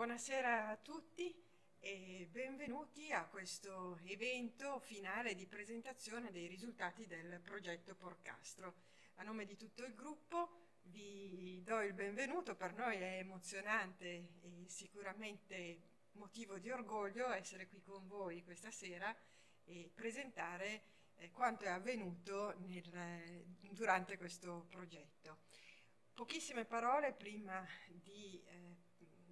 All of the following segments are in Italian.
buonasera a tutti e benvenuti a questo evento finale di presentazione dei risultati del progetto Porcastro. A nome di tutto il gruppo vi do il benvenuto, per noi è emozionante e sicuramente motivo di orgoglio essere qui con voi questa sera e presentare eh, quanto è avvenuto nel, durante questo progetto. Pochissime parole prima di eh,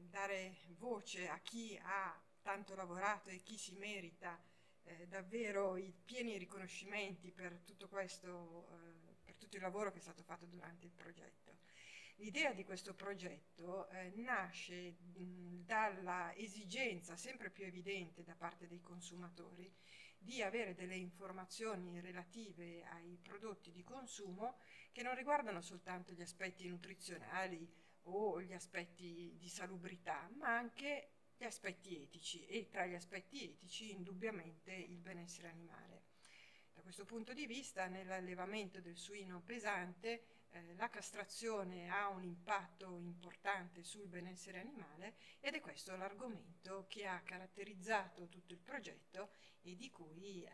dare voce a chi ha tanto lavorato e chi si merita eh, davvero i pieni riconoscimenti per tutto questo, eh, per tutto il lavoro che è stato fatto durante il progetto. L'idea di questo progetto eh, nasce mh, dalla esigenza sempre più evidente da parte dei consumatori di avere delle informazioni relative ai prodotti di consumo che non riguardano soltanto gli aspetti nutrizionali o gli aspetti di salubrità, ma anche gli aspetti etici e tra gli aspetti etici indubbiamente il benessere animale. Da questo punto di vista nell'allevamento del suino pesante eh, la castrazione ha un impatto importante sul benessere animale ed è questo l'argomento che ha caratterizzato tutto il progetto e di cui eh,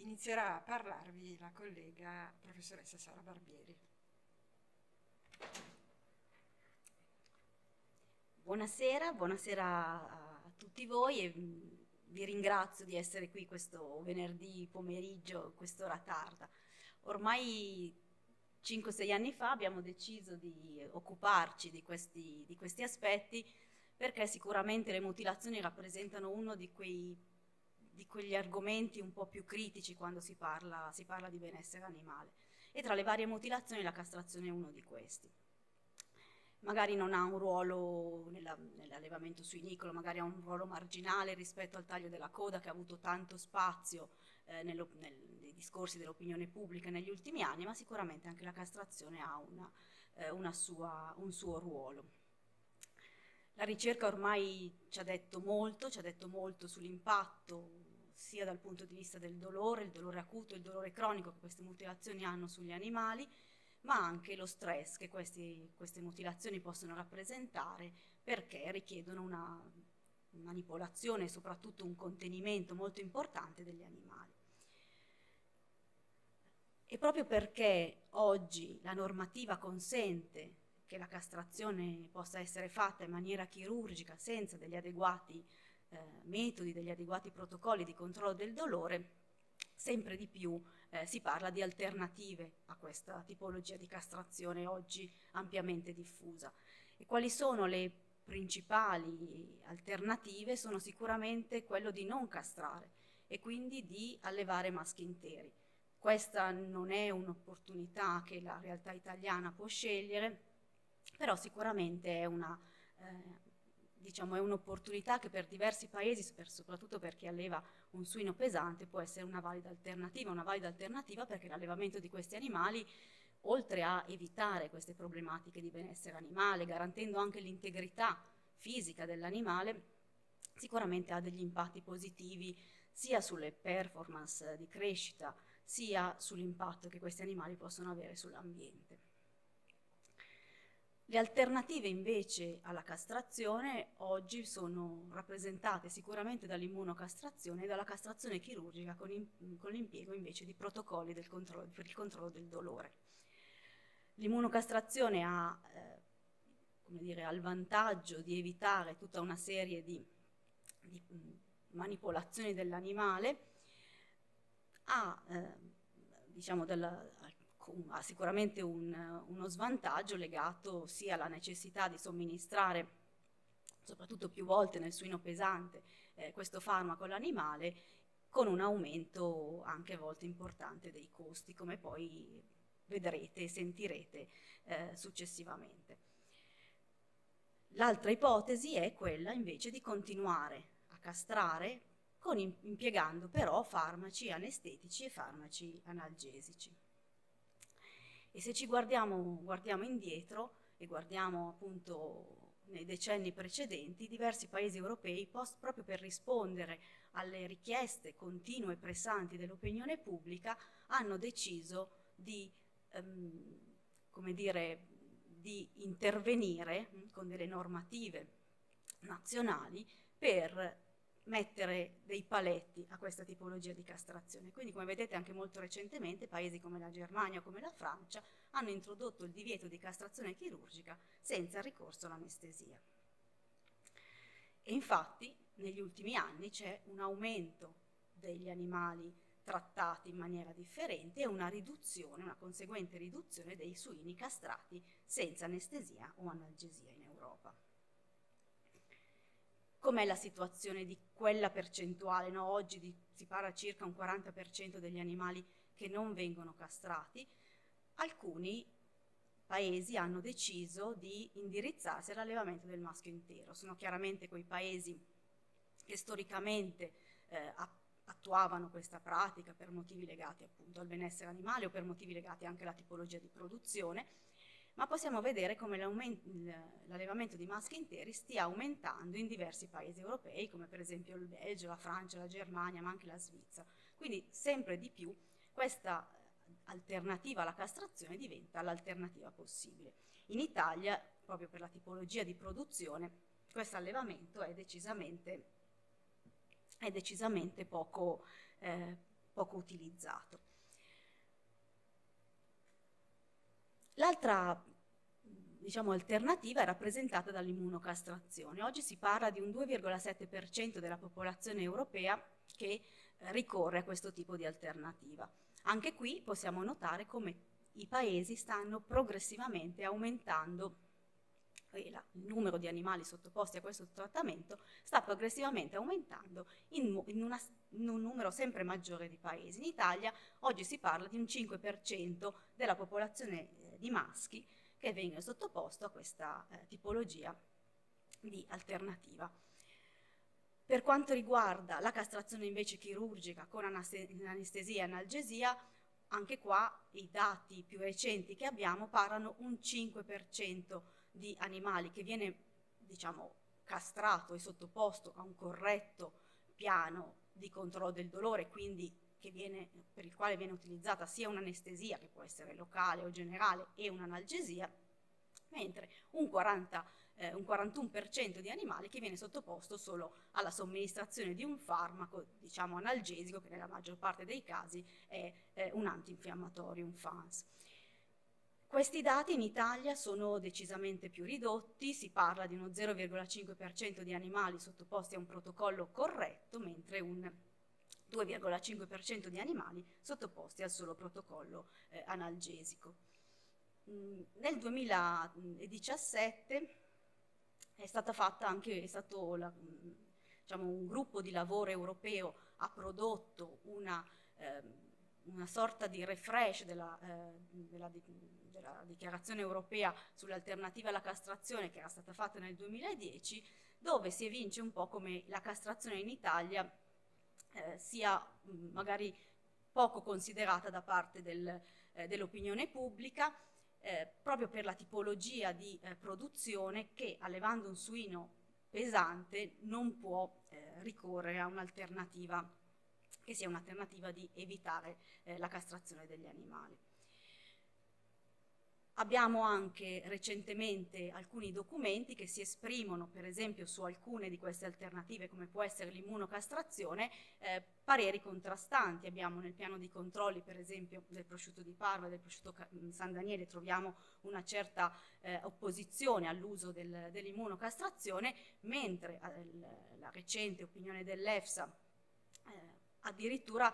inizierà a parlarvi la collega professoressa Sara Barbieri. Buonasera, buonasera a tutti voi e mm, vi ringrazio di essere qui questo venerdì pomeriggio, quest'ora tarda. Ormai 5-6 anni fa abbiamo deciso di occuparci di questi, di questi, aspetti perché sicuramente le mutilazioni rappresentano uno di, quei, di quegli argomenti un po' più critici quando si parla, si parla di benessere animale e tra le varie mutilazioni la castrazione è uno di questi magari non ha un ruolo nell'allevamento suinicolo, magari ha un ruolo marginale rispetto al taglio della coda che ha avuto tanto spazio eh, nel, nei discorsi dell'opinione pubblica negli ultimi anni, ma sicuramente anche la castrazione ha una, eh, una sua, un suo ruolo. La ricerca ormai ci ha detto molto, ci ha detto molto sull'impatto sia dal punto di vista del dolore, il dolore acuto il dolore cronico che queste mutilazioni hanno sugli animali, ma anche lo stress che questi, queste mutilazioni possono rappresentare perché richiedono una manipolazione e soprattutto un contenimento molto importante degli animali. E proprio perché oggi la normativa consente che la castrazione possa essere fatta in maniera chirurgica senza degli adeguati eh, metodi, degli adeguati protocolli di controllo del dolore, sempre di più eh, si parla di alternative a questa tipologia di castrazione oggi ampiamente diffusa. E quali sono le principali alternative? Sono sicuramente quello di non castrare e quindi di allevare maschi interi. Questa non è un'opportunità che la realtà italiana può scegliere, però sicuramente è una eh, diciamo, è un'opportunità che per diversi paesi, per, soprattutto per chi alleva un suino pesante, può essere una valida alternativa, una valida alternativa perché l'allevamento di questi animali, oltre a evitare queste problematiche di benessere animale, garantendo anche l'integrità fisica dell'animale, sicuramente ha degli impatti positivi sia sulle performance di crescita, sia sull'impatto che questi animali possono avere sull'ambiente. Le alternative invece alla castrazione oggi sono rappresentate sicuramente dall'immunocastrazione e dalla castrazione chirurgica con, in, con l'impiego invece di protocolli controllo, per il controllo del dolore. L'immunocastrazione ha, eh, dire, il vantaggio di evitare tutta una serie di, di manipolazioni dell'animale, ha eh, diciamo, della, ha sicuramente un, uno svantaggio legato sia alla necessità di somministrare soprattutto più volte nel suino pesante eh, questo farmaco all'animale con un aumento anche a volte importante dei costi come poi vedrete e sentirete eh, successivamente. L'altra ipotesi è quella invece di continuare a castrare con, impiegando però farmaci anestetici e farmaci analgesici. E se ci guardiamo, guardiamo indietro e guardiamo appunto nei decenni precedenti, diversi paesi europei, post, proprio per rispondere alle richieste continue e pressanti dell'opinione pubblica, hanno deciso di, um, come dire, di intervenire con delle normative nazionali per mettere dei paletti a questa tipologia di castrazione. Quindi come vedete anche molto recentemente paesi come la Germania o come la Francia hanno introdotto il divieto di castrazione chirurgica senza ricorso all'anestesia. E infatti negli ultimi anni c'è un aumento degli animali trattati in maniera differente e una riduzione, una conseguente riduzione dei suini castrati senza anestesia o analgesia. Com'è la situazione di quella percentuale? No? Oggi di, si parla circa un 40% degli animali che non vengono castrati. Alcuni paesi hanno deciso di indirizzarsi all'allevamento del maschio intero. Sono chiaramente quei paesi che storicamente eh, attuavano questa pratica per motivi legati appunto al benessere animale o per motivi legati anche alla tipologia di produzione, ma possiamo vedere come l'allevamento di maschi interi stia aumentando in diversi paesi europei, come per esempio il Belgio, la Francia, la Germania, ma anche la Svizzera. Quindi sempre di più questa alternativa alla castrazione diventa l'alternativa possibile. In Italia, proprio per la tipologia di produzione, questo allevamento è decisamente è decisamente poco, eh, poco utilizzato. L'altra diciamo, alternativa è rappresentata dall'immunocastrazione. Oggi si parla di un 2,7% della popolazione europea che eh, ricorre a questo tipo di alternativa. Anche qui possiamo notare come i paesi stanno progressivamente aumentando il numero di animali sottoposti a questo trattamento sta progressivamente aumentando in, in, una, in, un numero sempre maggiore di paesi. In Italia oggi si parla di un 5% della popolazione eh, di maschi che vengono sottoposto a questa eh, tipologia di alternativa. Per quanto riguarda la castrazione invece chirurgica con anestesia e analgesia, anche qua i dati più recenti che abbiamo parlano un 5% di animali che viene diciamo, castrato e sottoposto a un corretto piano di controllo del dolore, quindi viene, per il quale viene utilizzata sia un'anestesia, che può essere locale o generale, e un'analgesia, mentre un, 40, eh, un 41% di animali che viene sottoposto solo alla somministrazione di un farmaco, diciamo analgesico, che nella maggior parte dei casi è eh, un antinfiammatorio, un FANS. Questi dati in Italia sono decisamente più ridotti, si parla di uno 0,5% di animali sottoposti a un protocollo corretto, mentre un 2,5% di animali sottoposti al solo protocollo eh, analgesico. Mm, nel 2017 è stata fatta anche, è stato la, mm, diciamo, un gruppo di lavoro europeo ha prodotto una, eh, una sorta di refresh della, eh, della della dichiarazione europea sull'alternativa alla castrazione che era stata fatta nel 2010, dove si evince un po' come la castrazione in Italia eh, sia mh, magari poco considerata da parte del, eh, dell'opinione pubblica, eh, proprio per la tipologia di eh, produzione che allevando un suino pesante non può eh, ricorrere a un'alternativa che sia un'alternativa di evitare la castrazione degli animali. Abbiamo anche recentemente alcuni documenti che si esprimono per esempio su alcune di queste alternative come può essere l'immunocastrazione eh, pareri contrastanti. Abbiamo nel piano di controlli per esempio del prosciutto di Parma e del prosciutto mm, San Daniele troviamo una certa eh, opposizione all'uso del, dell'immunocastrazione mentre eh, la recente opinione dell'EFSA eh, addirittura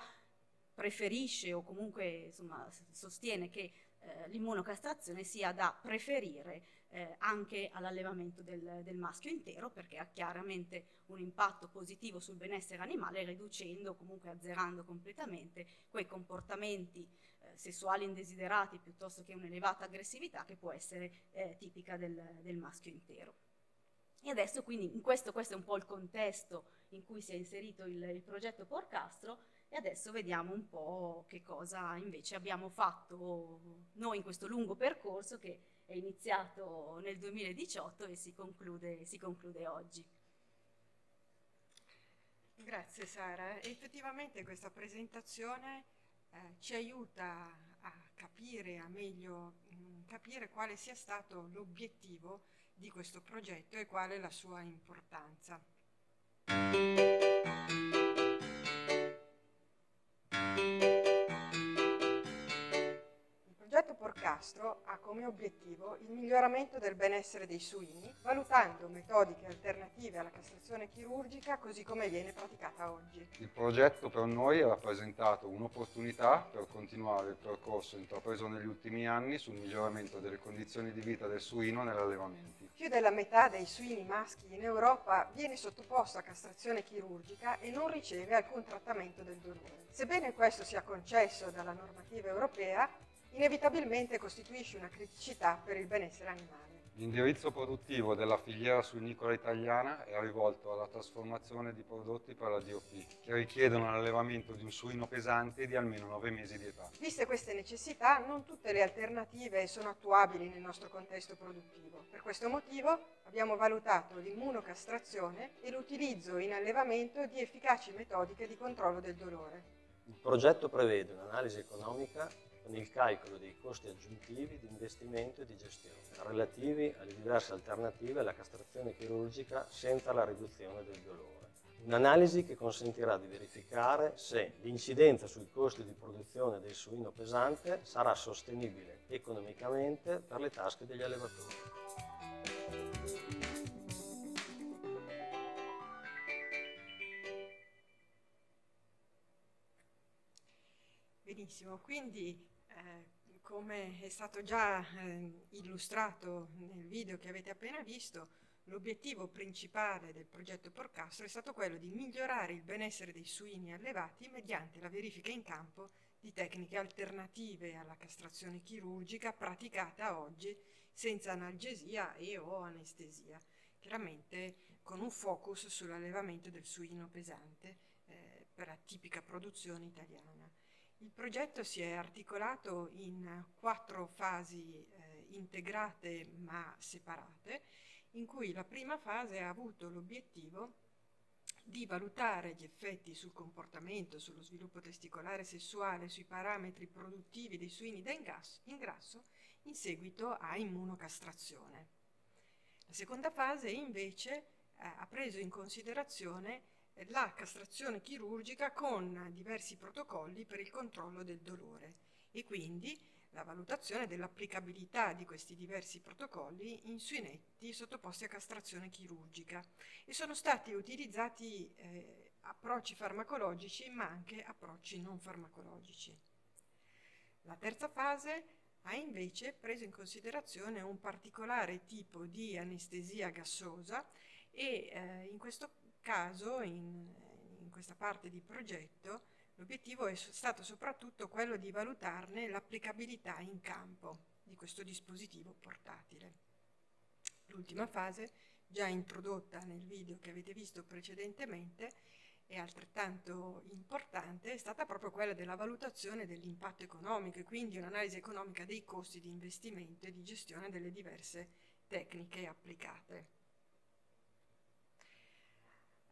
preferisce o comunque insomma, sostiene che eh, l'immunocastrazione sia da preferire eh, anche all'allevamento del, del, maschio intero perché ha chiaramente un impatto positivo sul benessere animale riducendo comunque azzerando completamente quei comportamenti eh, sessuali indesiderati piuttosto che un'elevata aggressività che può essere eh, tipica del, del, maschio intero. E adesso quindi in questo, questo è un po' il contesto in cui si è inserito il, il progetto Porcastro e adesso vediamo un po' che cosa invece abbiamo fatto noi in questo lungo percorso che è iniziato nel 2018 e si conclude, si conclude oggi. Grazie Sara, effettivamente questa presentazione eh, ci aiuta a capire, a meglio mh, mm, capire quale sia stato l'obiettivo di questo progetto e qual è la sua importanza. Castro ha come obiettivo il miglioramento del benessere dei suini, valutando metodiche alternative alla castrazione chirurgica così come viene praticata oggi. Il progetto per noi ha rappresentato un'opportunità per continuare il percorso intrapreso negli ultimi anni sul miglioramento delle condizioni di vita del suino nell'allevamento. Più della metà dei suini maschi in Europa viene sottoposto a castrazione chirurgica e non riceve alcun trattamento del dolore. Sebbene questo sia concesso dalla normativa europea, inevitabilmente costituisce una criticità per il benessere animale. L'indirizzo produttivo della filiera suinicola italiana è rivolto alla trasformazione di prodotti per la DOP, che richiedono l'allevamento di un suino pesante di almeno 9 mesi di età. Viste queste necessità, non tutte le alternative sono attuabili nel nostro contesto produttivo. Per questo motivo abbiamo valutato l'immunocastrazione e l'utilizzo in allevamento di efficaci metodiche di controllo del dolore. Il progetto prevede un'analisi economica con il calcolo dei costi aggiuntivi di investimento e di gestione, relativi alle diverse alternative alla castrazione chirurgica senza la riduzione del dolore. Un'analisi che consentirà di verificare se l'incidenza sui costi di produzione del suino pesante sarà sostenibile economicamente per le tasche degli allevatori. Benissimo, quindi eh, come è stato già eh, illustrato nel video che avete appena visto, l'obiettivo principale del progetto Porcastro è stato quello di migliorare il benessere dei suini allevati mediante la verifica in campo di tecniche alternative alla castrazione chirurgica praticata oggi senza analgesia e o anestesia, chiaramente con un focus sull'allevamento del suino pesante eh, per la tipica produzione italiana. Il progetto si è articolato in quattro fasi eh, integrate ma separate, in cui la prima fase ha avuto l'obiettivo di valutare gli effetti sul comportamento, sullo sviluppo testicolare sessuale, sui parametri produttivi dei suini da ingrasso in seguito a immunocastrazione. La seconda fase invece eh, ha preso in considerazione la castrazione chirurgica con diversi protocolli per il controllo del dolore e quindi la valutazione dell'applicabilità di questi diversi protocolli in suinetti sottoposti a castrazione chirurgica e sono stati utilizzati eh, approcci farmacologici ma anche approcci non farmacologici. La terza fase ha invece preso in considerazione un particolare tipo di anestesia gassosa e eh, in questo caso, in, in questa parte di progetto, l'obiettivo è stato soprattutto quello di valutarne l'applicabilità in campo di questo dispositivo portatile. L'ultima fase, già introdotta nel video che avete visto precedentemente, è altrettanto importante, è stata proprio quella della valutazione dell'impatto economico e quindi un'analisi economica dei costi di investimento e di gestione delle diverse tecniche applicate.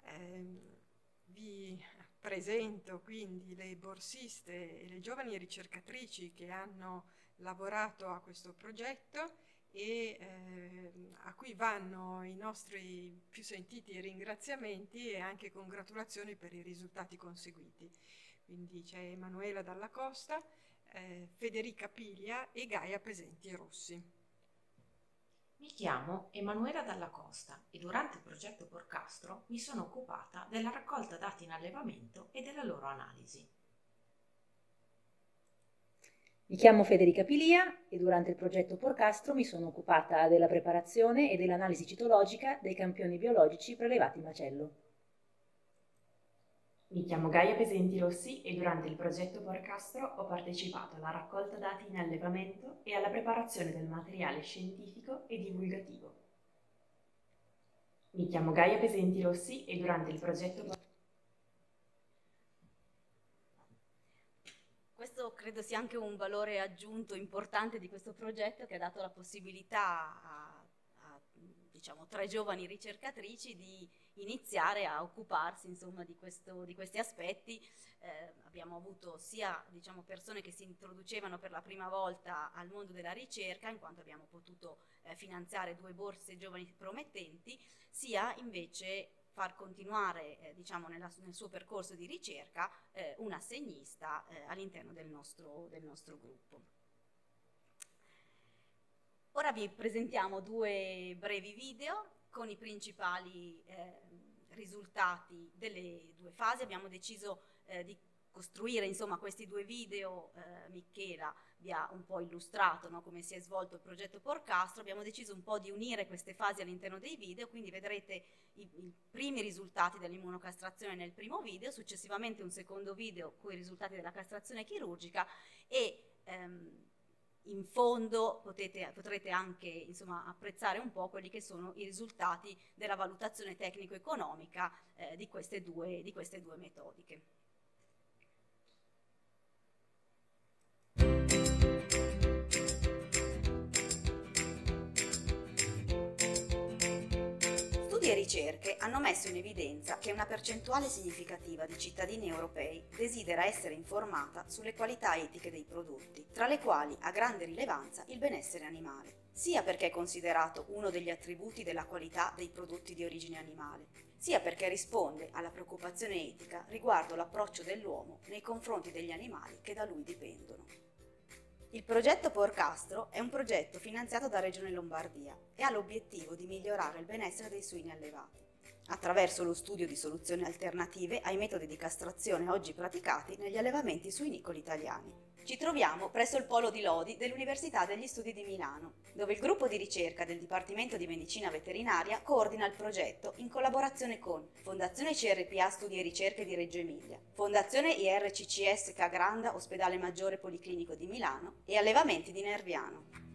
Eh, vi presento quindi le borsiste e le giovani ricercatrici che hanno lavorato a questo progetto e eh, a cui vanno i nostri più sentiti ringraziamenti e anche congratulazioni per i risultati conseguiti. Quindi c'è Emanuela Dalla Costa, eh, Federica Piglia e Gaia Pesenti Rossi. Mi chiamo Emanuela Dalla Costa e durante il progetto Porcastro mi sono occupata della raccolta dati in allevamento e della loro analisi. Mi chiamo Federica Pilia e durante il progetto Porcastro mi sono occupata della preparazione e dell'analisi citologica dei campioni biologici prelevati in macello. Mi chiamo Gaia Pesenti Rossi e durante il progetto Porcastro ho partecipato alla raccolta dati in allevamento e alla preparazione del materiale scientifico e divulgativo. Mi chiamo Gaia Pesenti Rossi e durante il progetto Questo credo sia anche un valore aggiunto importante di questo progetto che ha dato la possibilità a diciamo, tre giovani ricercatrici di iniziare a occuparsi insomma, di, questo, di, questi aspetti. Eh, abbiamo avuto sia diciamo, persone che si introducevano per la prima volta al mondo della ricerca, in quanto abbiamo potuto eh, finanziare due borse giovani promettenti, sia invece far continuare eh, diciamo, nella, nel suo percorso di ricerca eh, un assegnista eh, all'interno del del nostro gruppo. Ora vi presentiamo due brevi video con i principali eh, risultati delle due fasi. Abbiamo deciso eh, di costruire insomma, questi due video, eh, Michela vi ha un po' illustrato no, come si è svolto il progetto Porcastro, abbiamo deciso un po' di unire queste fasi all'interno dei video, quindi vedrete i, i primi risultati dell'immunocastrazione nel primo video, successivamente un secondo video con i risultati della castrazione chirurgica e ehm, in fondo potete, potrete anche insomma, apprezzare un po' quelli che sono i risultati della valutazione tecnico-economica eh, di, di queste due metodiche. Studi e ricerche hanno messo in evidenza che una percentuale significativa di cittadini europei desidera essere informata sulle qualità etiche dei prodotti, tra le quali ha grande rilevanza il benessere animale, sia perché è considerato uno degli attributi della qualità dei prodotti di origine animale, sia perché risponde alla preoccupazione etica riguardo l'approccio dell'uomo nei confronti degli animali che da lui dipendono. Il progetto Porcastro è un progetto finanziato da Regione Lombardia e ha l'obiettivo di migliorare il benessere dei suini allevati, attraverso lo studio di soluzioni alternative ai metodi di castrazione oggi praticati negli allevamenti suinicoli italiani. Ci troviamo presso il Polo di Lodi dell'Università degli Studi di Milano, dove il gruppo di ricerca del Dipartimento di Medicina Veterinaria coordina il progetto in collaborazione con Fondazione CRPA Studi e Ricerche di Reggio Emilia, Fondazione IRCCS Cagranda Ospedale Maggiore Policlinico di Milano e Allevamenti di Nerviano.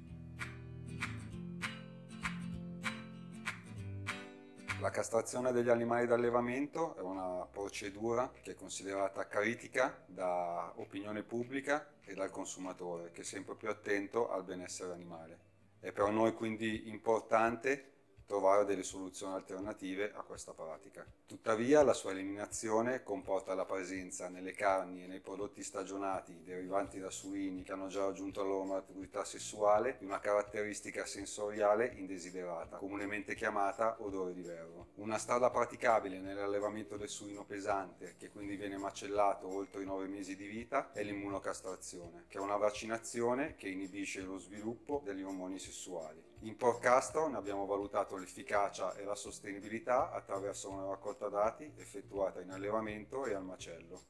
La castrazione degli animali d'allevamento è una procedura che è considerata critica da opinione pubblica e dal consumatore che è sempre più attento al benessere animale. È per noi quindi importante trovare delle soluzioni alternative a questa pratica. Tuttavia la sua eliminazione comporta la presenza nelle carni e nei prodotti stagionati derivanti da suini che hanno già raggiunto la loro maturità sessuale di una caratteristica sensoriale indesiderata, comunemente chiamata odore di verro. Una strada praticabile nell'allevamento del suino pesante, che quindi viene macellato oltre i 9 mesi di vita, è l'immunocastrazione, che è una vaccinazione che inibisce lo sviluppo degli ormoni sessuali. In Porcastro ne abbiamo valutato l'efficacia e la sostenibilità attraverso una raccolta dati effettuata in allevamento e al macello.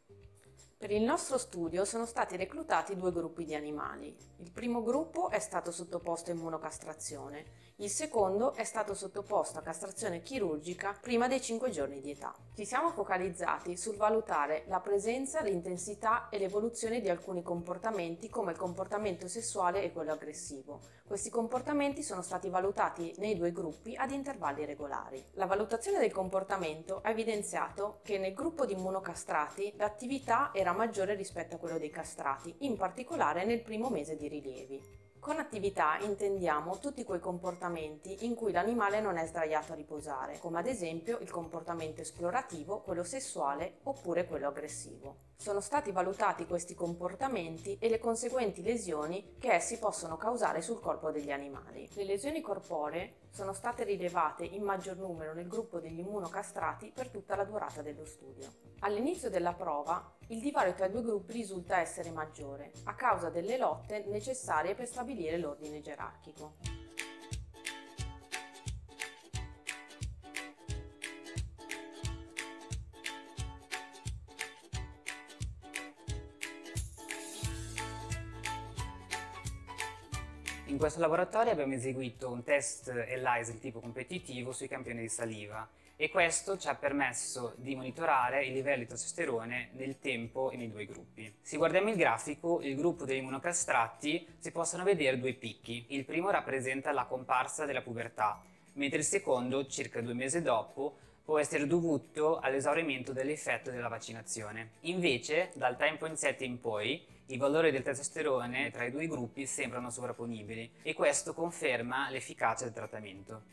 Per il nostro studio sono stati reclutati due gruppi di animali. Il primo gruppo è stato sottoposto a immunocastrazione, il secondo è stato sottoposto a castrazione chirurgica prima dei 5 giorni di età. Ci siamo focalizzati sul valutare la presenza, l'intensità e l'evoluzione di alcuni comportamenti come il comportamento sessuale e quello aggressivo. Questi comportamenti sono stati valutati nei due gruppi ad intervalli regolari. La valutazione del comportamento ha evidenziato che nel gruppo di immunocastrati l'attività era maggiore rispetto a quello dei castrati, in particolare nel primo mese di rilievi. Con attività intendiamo tutti quei comportamenti in cui l'animale non è sdraiato a riposare, come ad esempio il comportamento esplorativo, quello sessuale oppure quello aggressivo. Sono stati valutati questi comportamenti e le conseguenti lesioni che essi possono causare sul corpo degli animali. Le lesioni corporee sono state rilevate in maggior numero nel gruppo degli immunocastrati per tutta la durata dello studio. All'inizio della prova, il divario tra i due gruppi risulta essere maggiore, a causa delle lotte necessarie per stabilire l'ordine gerarchico. In questo laboratorio abbiamo eseguito un test ELISA di tipo competitivo sui campioni di saliva e questo ci ha permesso di monitorare i livelli di testosterone nel tempo e nei due gruppi. Se guardiamo il grafico, il gruppo degli immunocastrati si possono vedere due picchi. Il primo rappresenta la comparsa della pubertà, mentre il secondo, circa due mesi dopo, può essere dovuto all'esaurimento dell'effetto della vaccinazione. Invece, dal time point 7 in poi, i valori del testosterone tra i due gruppi sembrano sovrapponibili e questo conferma l'efficacia del trattamento.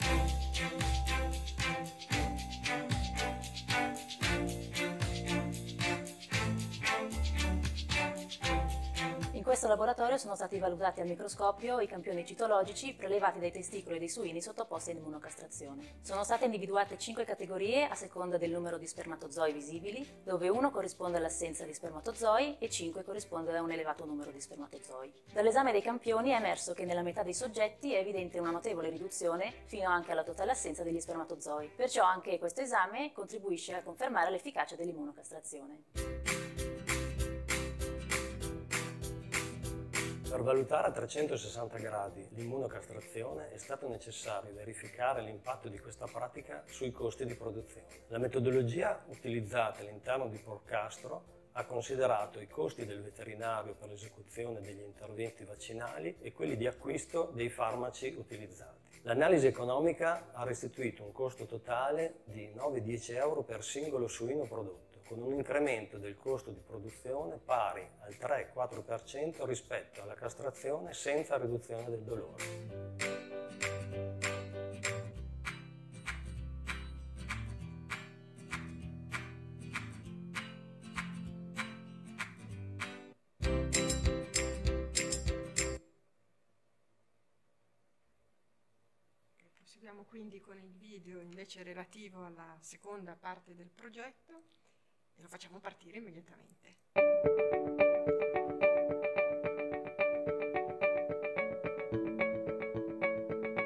Questo laboratorio sono stati valutati al microscopio i campioni citologici prelevati dai testicoli dei suini sottoposti ad immunocastrazione. Sono state individuate 5 categorie a seconda del numero di spermatozoi visibili, dove 1 corrisponde all'assenza di spermatozoi e 5 corrisponde a un elevato numero di spermatozoi. Dall'esame dei campioni è emerso che nella metà dei soggetti è evidente una notevole riduzione fino anche alla totale assenza degli spermatozoi. Perciò anche questo esame contribuisce a confermare l'efficacia dell'immunocastrazione. Per valutare a 360 gradi l'immunocastrazione è stato necessario verificare l'impatto di questa pratica sui costi di produzione. La metodologia utilizzata all'interno di Porcastro ha considerato i costi del veterinario per l'esecuzione degli interventi vaccinali e quelli di acquisto dei farmaci utilizzati. L'analisi economica ha restituito un costo totale di 9-10 euro per singolo suino prodotto con un incremento del costo di produzione pari al 3-4% rispetto alla castrazione senza riduzione del dolore. Proseguiamo quindi con il video invece relativo alla seconda parte del progetto lo facciamo partire immediatamente.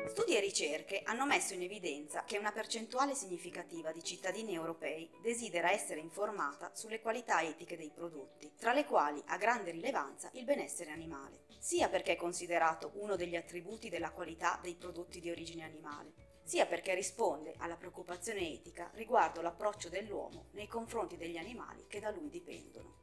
Studi e ricerche hanno messo in evidenza che una percentuale significativa di cittadini europei desidera essere informata sulle qualità etiche dei prodotti, tra le quali ha grande rilevanza il benessere animale, sia perché è considerato uno degli attributi della qualità dei prodotti di origine animale, sia perché risponde alla preoccupazione etica riguardo l'approccio dell'uomo nei confronti degli animali che da lui dipendono.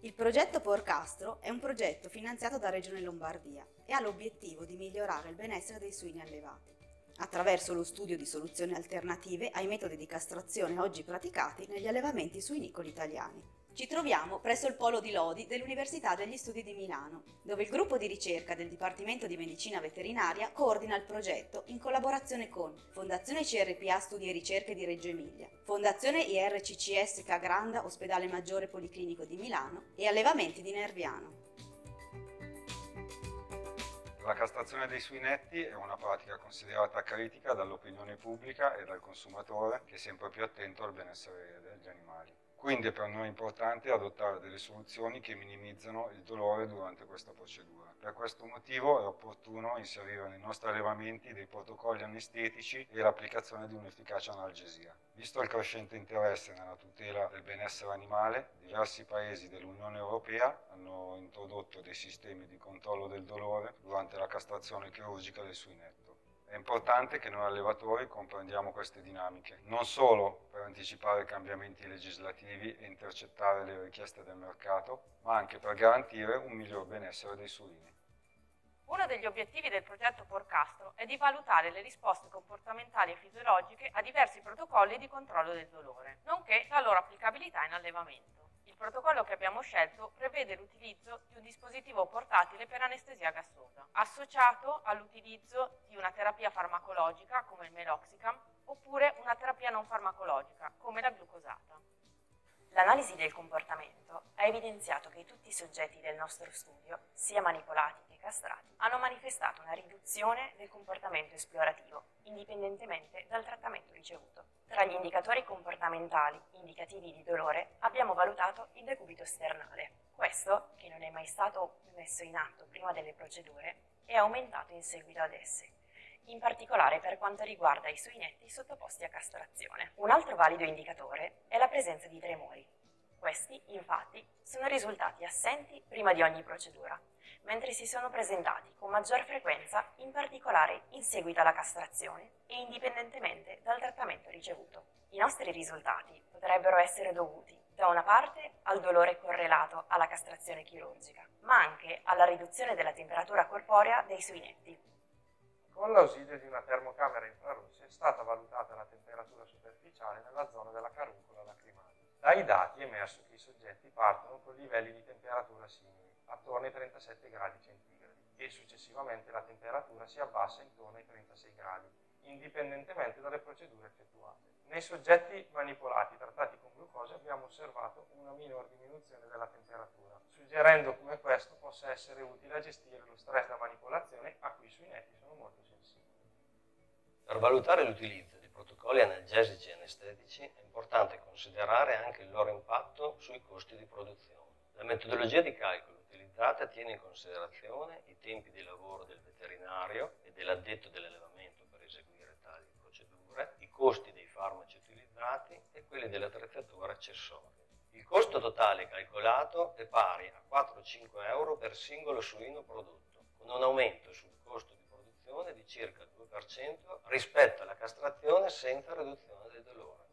Il progetto Porcastro è un progetto finanziato da Regione Lombardia e ha l'obiettivo di migliorare il benessere dei suini allevati, attraverso lo studio di soluzioni alternative ai metodi di castrazione oggi praticati negli allevamenti suinicoli italiani. Ci troviamo presso il Polo di Lodi dell'Università degli Studi di Milano, dove il gruppo di ricerca del Dipartimento di Medicina Veterinaria coordina il progetto in collaborazione con Fondazione CRPA Studi e Ricerche di Reggio Emilia, Fondazione IRCCS Cagranda Ospedale Maggiore Policlinico di Milano e Allevamenti di Nerviano. La castrazione dei suinetti è una pratica considerata critica dall'opinione pubblica e dal consumatore che è sempre più attento al benessere degli animali. Quindi è per noi importante adottare delle soluzioni che minimizzano il dolore durante questa procedura. Per questo motivo è opportuno inserire nei nostri allevamenti dei protocolli anestetici e l'applicazione di un'efficace analgesia. Visto il crescente interesse nella tutela del benessere animale, diversi paesi dell'Unione Europea hanno introdotto dei sistemi di controllo del dolore durante la castrazione chirurgica del suinetto. È importante che noi allevatori comprendiamo queste dinamiche, non solo per anticipare cambiamenti legislativi e intercettare le richieste del mercato, ma anche per garantire un miglior benessere dei suini. Uno degli obiettivi del progetto Porcastro è di valutare le risposte comportamentali e fisiologiche a diversi protocolli di controllo del dolore, nonché la loro applicabilità in allevamento protocollo che abbiamo scelto prevede l'utilizzo di un dispositivo portatile per anestesia gassosa, associato all'utilizzo di una terapia farmacologica come il meloxicam oppure una terapia non farmacologica come la glucosata. L'analisi del comportamento ha evidenziato che tutti i soggetti del nostro studio, sia manipolati che castrati, hanno manifestato una riduzione del comportamento esplorativo, indipendentemente dal trattamento ricevuto. Tra gli indicatori comportamentali indicativi di dolore abbiamo valutato il decubito sternale. Questo, che non è mai stato messo in atto prima delle procedure, è aumentato in seguito ad esse, in particolare per quanto riguarda i suinetti sottoposti a castrazione. Un altro valido indicatore è la presenza di tremori. Questi, infatti, sono risultati assenti prima di ogni procedura, mentre si sono presentati con maggior frequenza, in particolare in seguito alla castrazione e indipendentemente dal trattamento ricevuto. I nostri risultati potrebbero essere dovuti da una parte al dolore correlato alla castrazione chirurgica, ma anche alla riduzione della temperatura corporea dei suinetti. Con l'ausilio di una termocamera infrarossi è stata valutata la temperatura superficiale nella zona della caruncola lacrimale. Dai dati è emerso che i soggetti partono con livelli di temperatura simili attorno ai 37 gradi centigradi e successivamente la temperatura si abbassa intorno ai 36 gradi, indipendentemente dalle procedure effettuate. Nei soggetti manipolati trattati con glucosio abbiamo osservato una minore diminuzione della temperatura, suggerendo come questo possa essere utile a gestire lo stress da manipolazione a cui i suinetti sono molto sensibili. Per valutare l'utilizzo protocolli analgesici e anestetici è importante considerare anche il loro impatto sui costi di produzione. La metodologia di calcolo utilizzata tiene in considerazione i tempi di lavoro del veterinario e dell'addetto dell'allevamento per eseguire tali procedure, i costi dei farmaci utilizzati e quelli dell'attrezzatura accessoria. Il costo totale calcolato è pari a 4-5 euro per singolo suino prodotto, con un aumento sul costo di produzione di circa il 2% rispetto alla castrazione senza riduzione del dolore.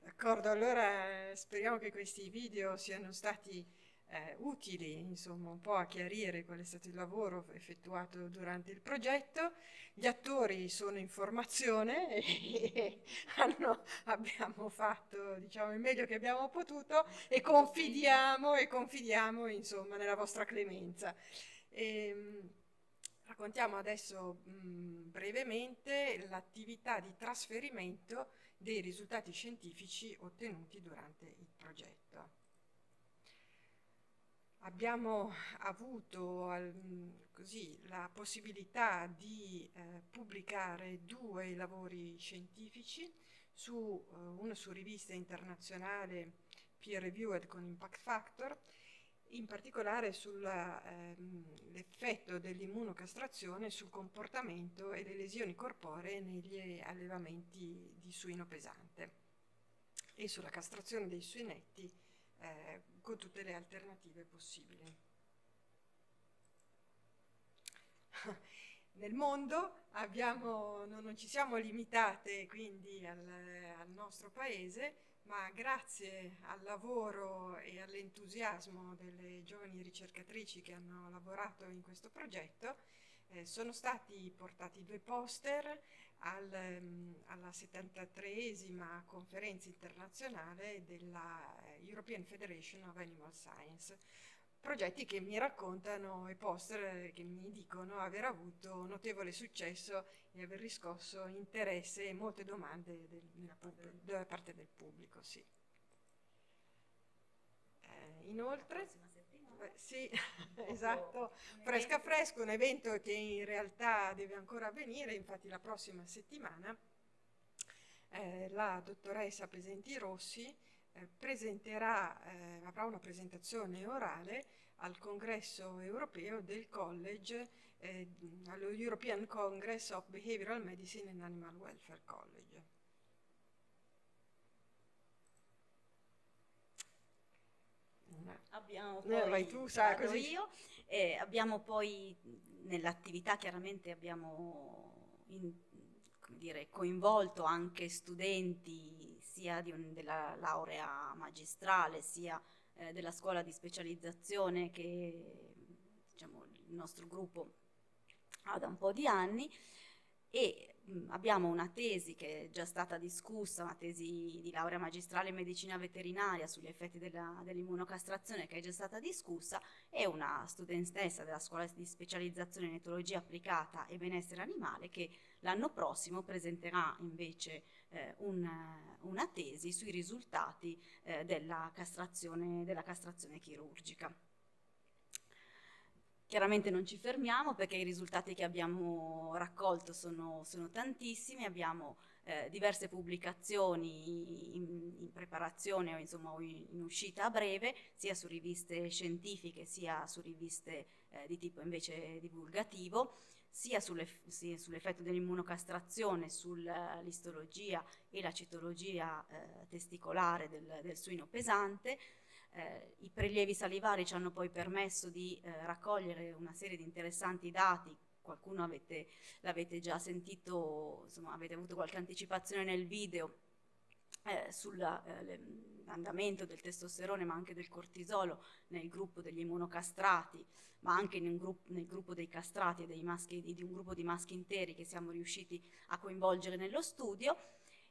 D'accordo, allora speriamo che questi video siano stati eh, utili, insomma, un po' a chiarire qual è stato il lavoro effettuato durante il progetto. Gli attori sono in formazione e hanno, abbiamo fatto diciamo, il meglio che abbiamo potuto e confidiamo, e confidiamo insomma, nella vostra clemenza. E, ehm, raccontiamo adesso mh, brevemente l'attività di trasferimento dei risultati scientifici ottenuti durante il progetto. Abbiamo avuto così, la possibilità di eh, pubblicare due lavori scientifici, su, eh, uno su rivista internazionale peer reviewed con Impact Factor in particolare sull'effetto ehm, dell'immunocastrazione sul comportamento e le lesioni corporee negli allevamenti di suino pesante e sulla castrazione dei suinetti eh, con tutte le alternative possibili. Nel mondo abbiamo, non ci siamo limitate quindi al, al nostro paese, ma grazie al lavoro e all'entusiasmo delle giovani ricercatrici che hanno lavorato in questo progetto, eh, sono stati portati due poster al, um, alla 73esima conferenza internazionale della European Federation of Animal Science, progetti che mi raccontano e poster che mi dicono aver avuto notevole successo e aver riscosso interesse e molte domande del, del, da parte del pubblico. Sì. Eh, inoltre, sì, esatto, fresca fresco, un evento che in realtà deve ancora avvenire, infatti la prossima settimana eh, la dottoressa Pesenti Rossi eh, presenterà, eh, avrà una presentazione orale al congresso europeo del college, eh, allo European Congress of Behavioral Medicine and Animal Welfare College. Abbiamo poi, vai tu, sa, così. Io, eh, abbiamo poi nell'attività chiaramente abbiamo in, dire, coinvolto anche studenti sia un, della laurea magistrale sia eh, della scuola di specializzazione che diciamo, il nostro gruppo ha da un po' di anni e abbiamo una tesi che è già stata discussa, una tesi di laurea magistrale in medicina veterinaria sugli effetti della, dell'immunocastrazione che è già stata discussa e una studentessa della scuola di specializzazione in etologia applicata e benessere animale che l'anno prossimo presenterà invece eh, un, una tesi sui risultati eh, della, castrazione, della castrazione chirurgica. Chiaramente non ci fermiamo perché i risultati che abbiamo raccolto sono, sono tantissimi, abbiamo eh, diverse pubblicazioni in, in, preparazione o insomma in uscita a breve, sia su riviste scientifiche sia su riviste eh, di tipo invece divulgativo sia, sull'effetto dell'immunocastrazione, sull'istologia e la citologia eh, testicolare del, del, suino pesante. Eh, I prelievi salivari ci hanno poi permesso di eh, raccogliere una serie di interessanti dati, qualcuno avete, l'avete già sentito, insomma avete avuto qualche anticipazione nel video eh, sulla, eh, del testosterone ma anche del cortisolo nel gruppo degli immunocastrati, ma anche gruppo, nel gruppo dei castrati e maschi, di un gruppo di maschi interi che siamo riusciti a coinvolgere nello studio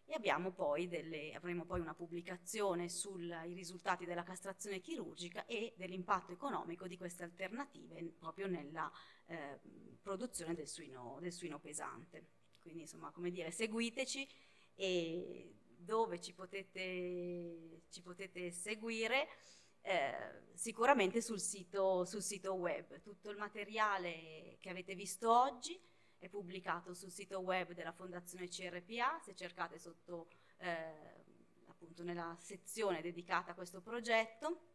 e poi delle, avremo poi una pubblicazione sui risultati della castrazione chirurgica e dell'impatto economico di queste alternative proprio nella eh, produzione del suino, del suino pesante. Quindi insomma, come dire, seguiteci e dove ci potete, ci potete seguire, eh, sicuramente sul sito, sul sito web. Tutto il materiale che avete visto oggi è pubblicato sul sito web della Fondazione CRPA, se cercate sotto eh, appunto nella sezione dedicata a questo progetto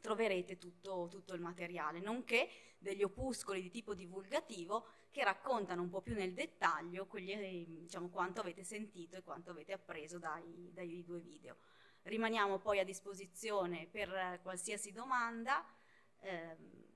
troverete tutto, tutto, il materiale, nonché degli opuscoli di tipo divulgativo che raccontano un po' più nel dettaglio quelli, diciamo, quanto avete sentito e quanto avete appreso dai, dai due video. Rimaniamo poi a disposizione per qualsiasi domanda. Ehm,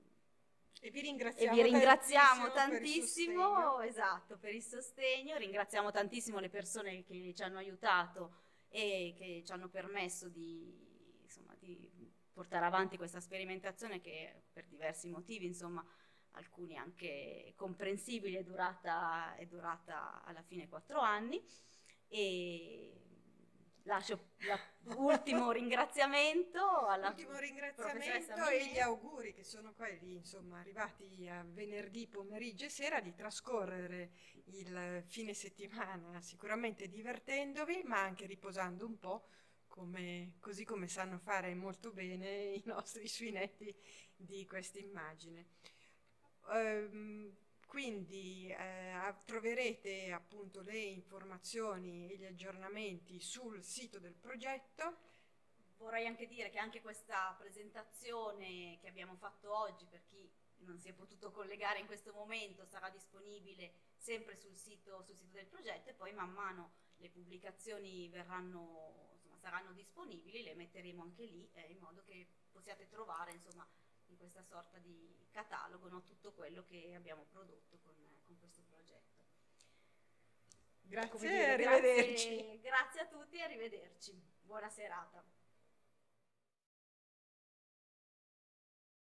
e vi ringraziamo, e vi ringraziamo tantissimo, tantissimo per esatto, per il sostegno, ringraziamo tantissimo le persone che ci hanno aiutato e che ci hanno permesso di, insomma, di portare avanti questa sperimentazione che per diversi motivi, insomma, alcuni anche comprensibili, è durata, è durata alla fine quattro anni. E lascio l'ultimo ringraziamento alla Ultimo ringraziamento e gli auguri che sono quelli, insomma, arrivati a venerdì pomeriggio e sera di trascorrere il fine settimana sicuramente divertendovi, ma anche riposando un po', come, così come sanno fare molto bene i nostri suinetti di questa immagine. Um, quindi eh, troverete appunto le informazioni e gli aggiornamenti sul sito del progetto. Vorrei anche dire che anche questa presentazione che abbiamo fatto oggi, per chi non si è potuto collegare in questo momento, sarà disponibile sempre sul sito, sul sito del progetto e poi man mano le pubblicazioni verranno, insomma, saranno disponibili, le metteremo anche lì eh, in modo che possiate trovare insomma, in questa sorta di catalogo no? tutto quello che abbiamo prodotto con, con questo progetto. Grazie, dire, arrivederci. Grazie, grazie a tutti e arrivederci. Buona serata.